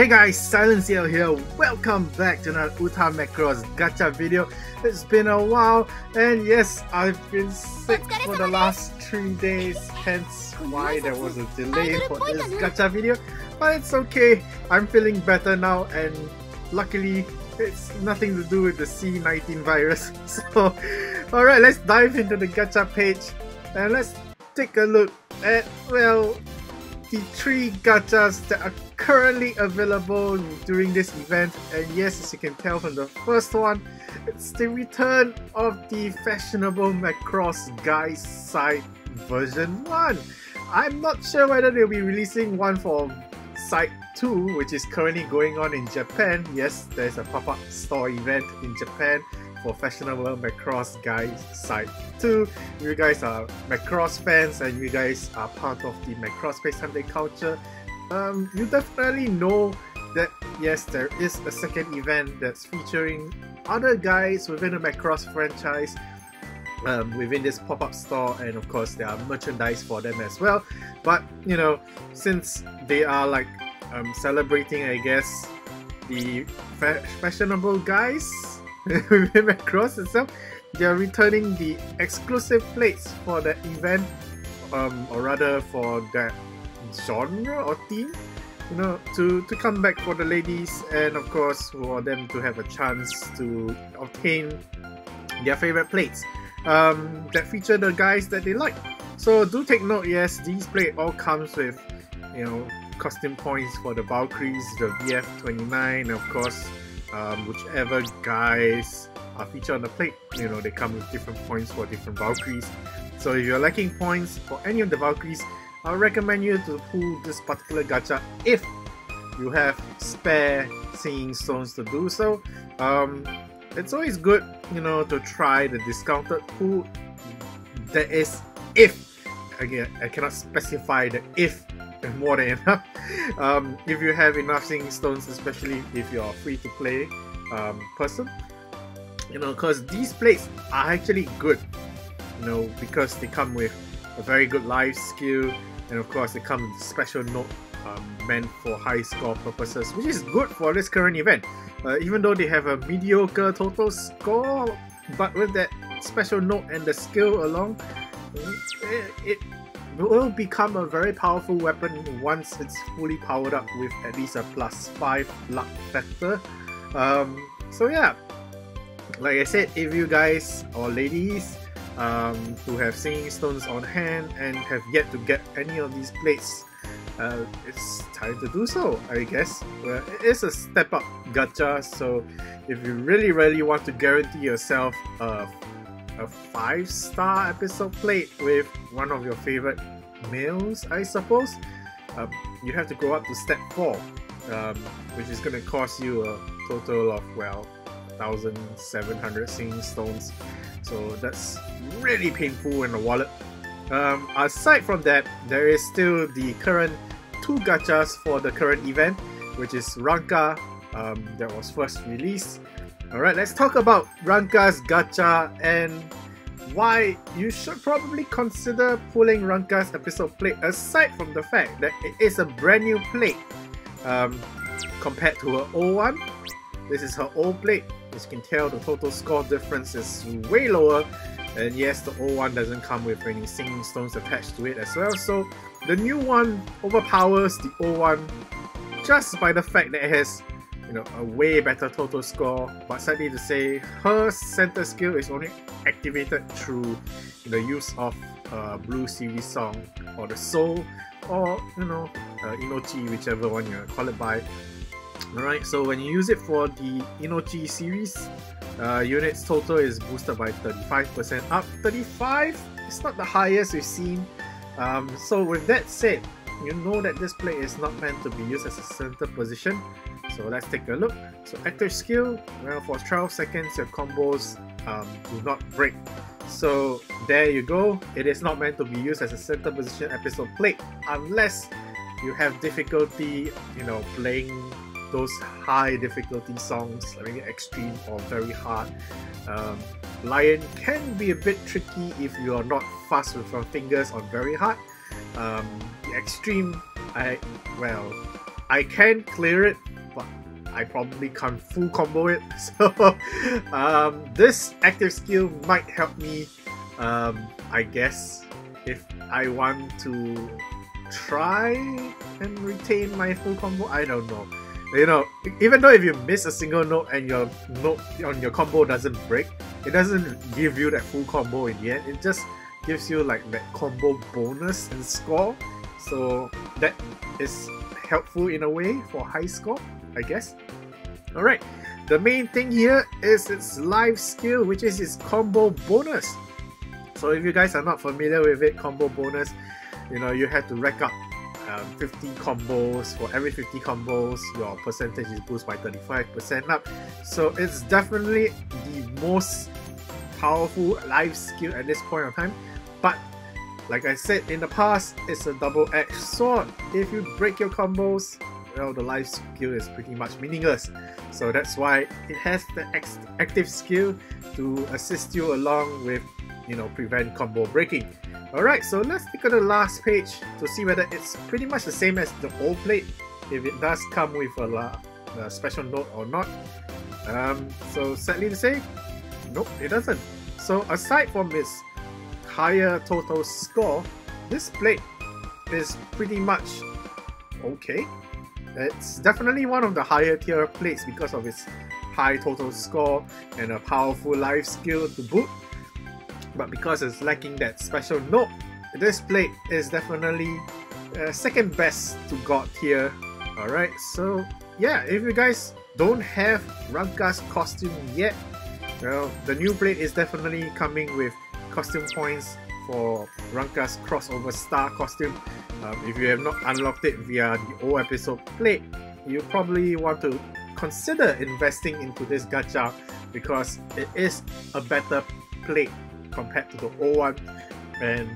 Hey guys, SilentCiel here. Welcome back to another Uta Macross gacha video. It's been a while, and yes, I've been sick for the last three days, hence why there was a delay for this gacha video. But it's okay, I'm feeling better now, and luckily, it's nothing to do with the C19 virus. So, alright, let's dive into the gacha page, and let's take a look at, well, the three gachas that are currently available during this event and yes as you can tell from the first one it's the return of the fashionable Macross Guys side version 1 I'm not sure whether they'll be releasing one for side 2 which is currently going on in Japan yes there's a pop-up store event in Japan for fashionable Macross guys side 2. You guys are Macross fans and you guys are part of the Macross Space Hunter culture. Um, you definitely know that yes, there is a second event that's featuring other guys within the Macross franchise um, within this pop-up store and of course there are merchandise for them as well. But you know since they are like um, celebrating I guess the fa fashionable guys within Macross itself, they are returning the exclusive plates for the event, um, or rather for that genre or theme, you know, to, to come back for the ladies and of course for them to have a chance to obtain their favorite plates um, that feature the guys that they like. So do take note, yes, these plates all comes with, you know, costume points for the Valkyries, the VF29, and of course um, whichever guys are featured on the plate, you know, they come with different points for different Valkyries. So if you're lacking points for any of the Valkyries, I recommend you to pull this particular gacha if you have spare singing stones to do so. Um, it's always good, you know, to try the discounted pool. That is if, again, I cannot specify the if more than enough. Um, if you have enough singing stones, especially if you're a free to play um, person, you know, because these plates are actually good, you know, because they come with a very good life skill, and of course, it comes with special note um, meant for high score purposes, which is good for this current event. Uh, even though they have a mediocre total score, but with that special note and the skill along, it, it will become a very powerful weapon once it's fully powered up with at least a plus 5 luck factor. Um, so yeah, like I said, if you guys or ladies um, who have singing stones on hand and have yet to get any of these plates, uh, it's time to do so, I guess. Well, it is a step up gacha, so if you really, really want to guarantee yourself a a five star episode plate with one of your favorite males, I suppose, um, you have to go up to step 4, um, which is going to cost you a total of, well, 1,700 singing stones. So that's really painful in the wallet. Um, aside from that, there is still the current two gachas for the current event, which is Ranka um, that was first released Alright, let's talk about Ranka's gacha and why you should probably consider pulling Ranka's episode plate aside from the fact that it is a brand new plate um, compared to her old one. This is her old plate. As you can tell, the total score difference is way lower. And yes, the old one doesn't come with any singing stones attached to it as well. So the new one overpowers the old one just by the fact that it has you know, a way better total score. But sadly to say, her center skill is only activated through the use of a Blue Series song or the Soul or you know uh, Inochi, whichever one you call it by. Alright, so when you use it for the Inochi series, uh, units total is boosted by 35% up. 35 It's not the highest we've seen. Um, so with that said, you know that this plate is not meant to be used as a center position so let's take a look. So active skill, well for 12 seconds your combos um, do not break. So there you go. It is not meant to be used as a center position episode plate unless you have difficulty, you know, playing those high difficulty songs, I mean extreme or very hard. Um, Lion can be a bit tricky if you are not fast with your fingers on very hard. Um, the extreme, I well, I can clear it but I probably can't full combo it. So um, this active skill might help me, um, I guess, if I want to try and retain my full combo. I don't know. You know, even though if you miss a single note and your note on your combo doesn't break, it doesn't give you that full combo in the end. It just gives you like that combo bonus and score. So that is helpful in a way for high score, I guess. Alright, the main thing here is its life skill, which is its combo bonus. So if you guys are not familiar with it, combo bonus, you know, you have to rack up um, 50 combos. For every 50 combos, your percentage is boosted by 35% up. So it's definitely the most powerful life skill at this point of time. But like I said in the past, it's a double-edged sword. If you break your combos, well, the life skill is pretty much meaningless. So that's why it has the active skill to assist you along with, you know, prevent combo breaking. Alright, so let's look at the last page to see whether it's pretty much the same as the old plate, if it does come with a, a special note or not. Um, so sadly to say, nope, it doesn't. So aside from its higher total score, this plate is pretty much okay. It's definitely one of the higher tier plates because of its high total score and a powerful life skill to boot. But because it's lacking that special note, this plate is definitely uh, second best to God tier. Alright, so yeah, if you guys don't have Ranka's costume yet, well, the new plate is definitely coming with costume points for Ranka's crossover star costume. Um, if you have not unlocked it via the old episode plate, you probably want to consider investing into this gacha because it is a better plate compared to the old one. And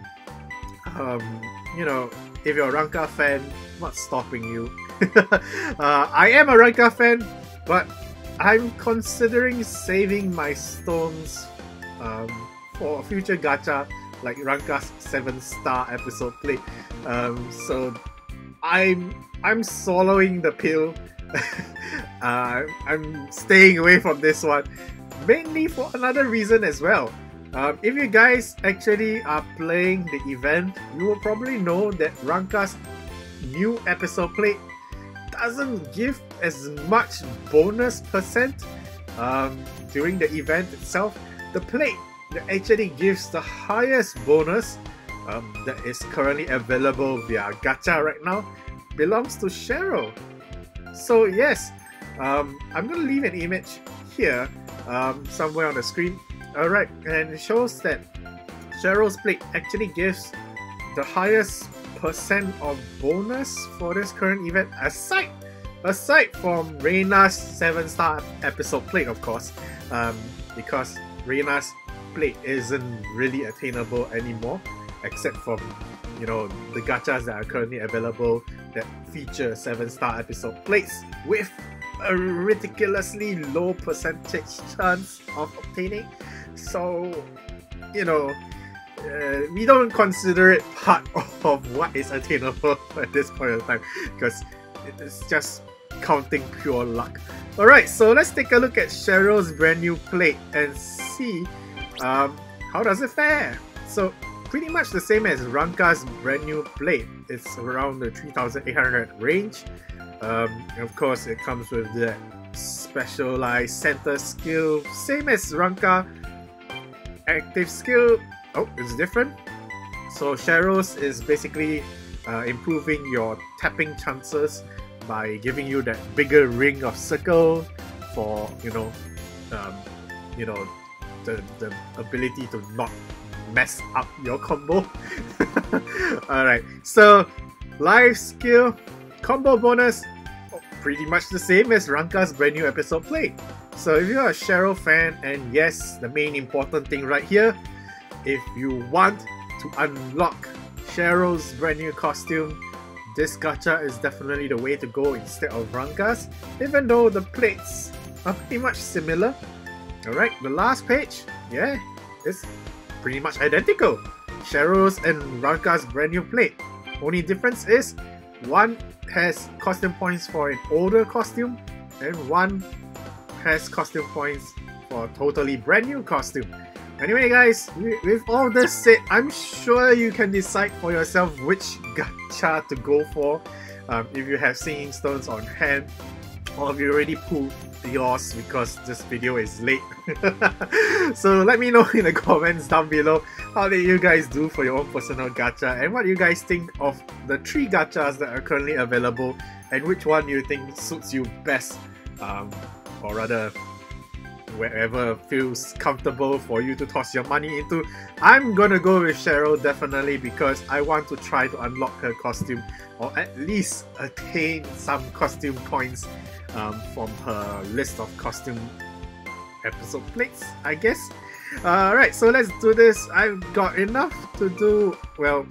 um, you know, if you're a Ranka fan, what's stopping you? uh, I am a Ranka fan, but I'm considering saving my stones um, for future gacha like Ranka's 7 star episode play. Um, so I'm I'm swallowing the pill. uh, I'm staying away from this one, mainly for another reason as well. Um, if you guys actually are playing the event, you will probably know that Ranka's new episode plate doesn't give as much bonus percent um, during the event itself. The plate that actually gives the highest bonus um, that is currently available via gacha right now belongs to Sheryl. So yes, um, I'm gonna leave an image here um, somewhere on the screen. Alright, and it shows that Sheryl's plate actually gives the highest percent of bonus for this current event aside aside from Reina's 7 star episode plate of course um, because Reina's plate isn't really attainable anymore, except from you know the gachas that are currently available that feature seven star episode plates with a ridiculously low percentage chance of obtaining. So, you know, uh, we don't consider it part of what is attainable at this point in time because it's just counting pure luck. Alright, so let's take a look at Sheryl's brand new plate and see um, how does it fare? So pretty much the same as Ranka's brand new plate. It's around the 3800 range. Um, of course it comes with the specialized center skill, same as Ranka. Active skill, oh, it's different. So Sheryl's is basically uh, improving your tapping chances by giving you that bigger ring of circle for you know um, you know the, the ability to not mess up your combo. Alright, so life skill, combo bonus, pretty much the same as Ranka's brand new episode play. So if you're a Sheryl fan, and yes, the main important thing right here, if you want to unlock Sheryl's brand new costume, this gacha is definitely the way to go instead of Ranka's, even though the plates are pretty much similar. Alright, the last page, yeah, it's pretty much identical. Sheryl's and Ranka's brand new plate. Only difference is one has costume points for an older costume and one has costume points for a totally brand new costume. Anyway guys, with all this said, I'm sure you can decide for yourself which gacha to go for um, if you have singing stones on hand or if you already pulled yours because this video is late. so let me know in the comments down below how did you guys do for your own personal gacha and what you guys think of the three gachas that are currently available and which one you think suits you best um, or rather wherever feels comfortable for you to toss your money into. I'm gonna go with Sheryl definitely because I want to try to unlock her costume or at least attain some costume points um, from her list of costume episode plates, I guess. Alright, so let's do this. I've got enough to do, well,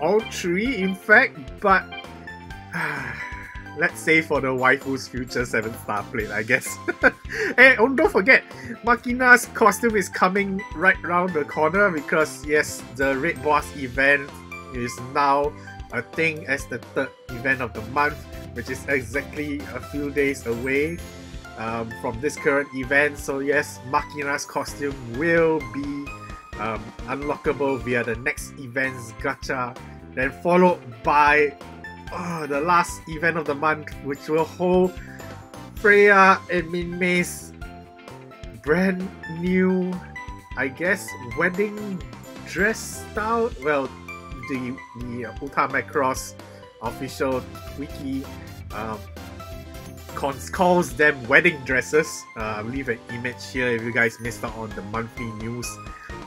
all three in fact, but let's say for the waifu's future 7 star plate, I guess. hey, oh, don't forget, Makina's costume is coming right around the corner because yes, the Red Boss event is now a thing as the third event of the month, which is exactly a few days away um, from this current event. So yes, Makina's costume will be um, unlockable via the next event's gacha, then followed by oh, the last event of the month, which will hold Freya and Minmei's brand new, I guess, wedding dress style. Well, the, the Uta Macross official wiki um, calls them wedding dresses. Uh, I leave an image here if you guys missed out on the monthly news.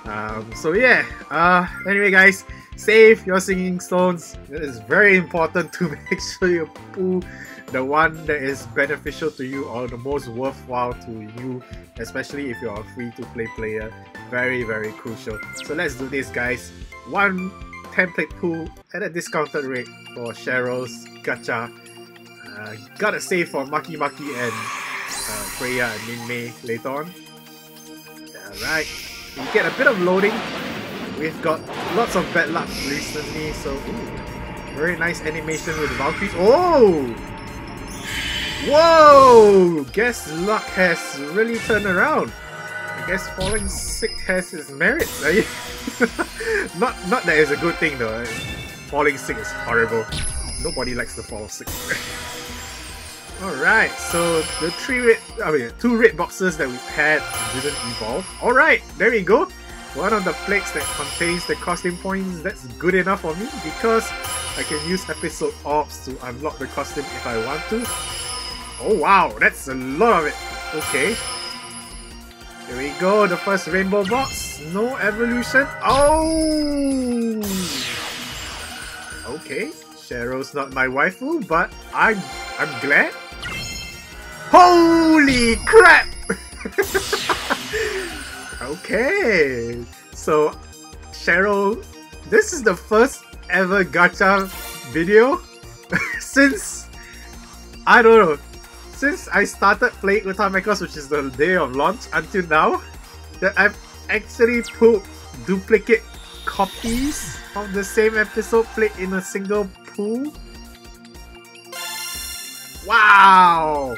Um, so yeah, uh, anyway guys, save your singing stones. It is very important to make sure you pull the one that is beneficial to you or the most worthwhile to you, especially if you're a free-to-play player. Very, very crucial. So let's do this guys. One template pool at a discounted rate for Sheryl's gacha. Uh, gotta save for Maki Maki and uh, Freya and Minmei later on. Alright, we get a bit of loading We've got lots of bad luck recently, so ooh, very nice animation with Valkyries. Oh! Whoa! Guess luck has really turned around. I guess falling sick has its merits. Eh? not not that it's a good thing though. Falling sick is horrible. Nobody likes to fall sick. Alright, so the three red, I mean, two red boxes that we've had didn't evolve. Alright, there we go one of the plates that contains the costume points, that's good enough for me because I can use episode orbs to unlock the costume if I want to. Oh wow, that's a lot of it. Okay. Here we go, the first rainbow box. No evolution. Oh! Okay, Sheryl's not my waifu, but I'm, I'm glad. Holy crap! Okay, so Sheryl, this is the first ever gacha video since I don't know since I started playing Uta Macross, which is the day of launch until now, that I've actually put duplicate copies of the same episode played in a single pool. Wow!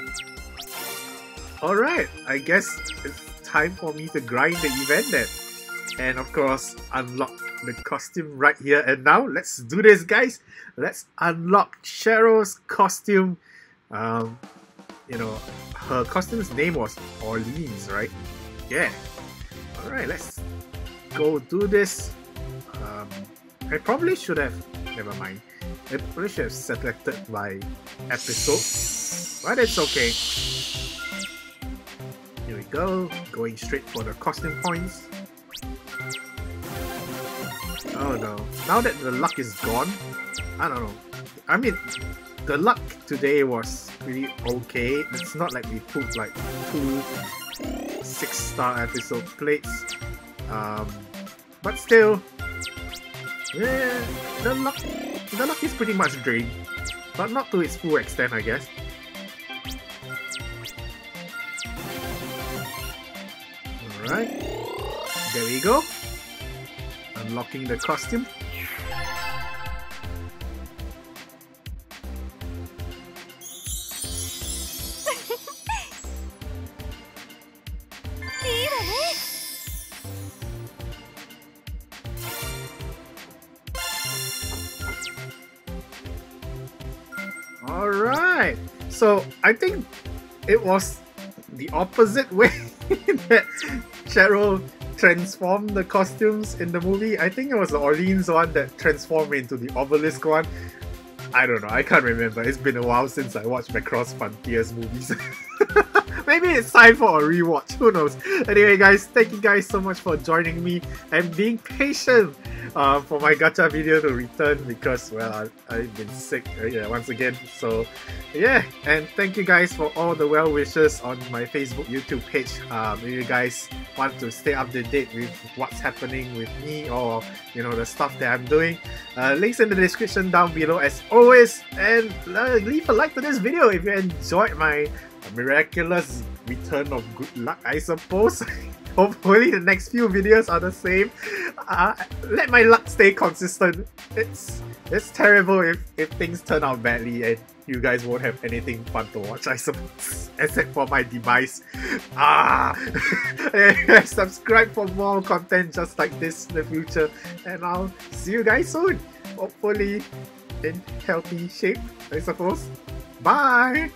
Alright, I guess it's time for me to grind the event then. And of course, unlock the costume right here and now. Let's do this, guys. Let's unlock Sheryl's costume. Um, you know, her costume's name was Orleans, right? Yeah. Alright, let's go do this. Um, I probably should have, never mind. I probably should have selected my episode, but it's okay go, going straight for the costume points. Oh no, now that the luck is gone, I don't know. I mean, the luck today was pretty okay. It's not like we put like two six star episode plates. Um, but still, yeah, the luck, the luck is pretty much drained, but not to its full extent, I guess. There we go. Unlocking the costume. Alright. So I think it was the opposite way that Sheryl transformed the costumes in the movie. I think it was the Orleans one that transformed into the obelisk one. I don't know, I can't remember. It's been a while since I watched Macross Frontiers movies. Maybe it's time for a rewatch, who knows. Anyway guys, thank you guys so much for joining me and being patient uh, for my gacha video to return because well I, have been sick uh, yeah, once again. So yeah and thank you guys for all the well wishes on my Facebook YouTube page. Um, if you guys want to stay up to date with what's happening with me or you know the stuff that I'm doing uh, links in the description down below as always. And uh, leave a like to this video if you enjoyed my miraculous return of good luck I suppose Hopefully the next few videos are the same. Uh, let my luck stay consistent. It's it's terrible if, if things turn out badly and you guys won't have anything fun to watch, I suppose. Except for my device. Ah! subscribe for more content just like this in the future. And I'll see you guys soon. Hopefully in healthy shape, I suppose. Bye!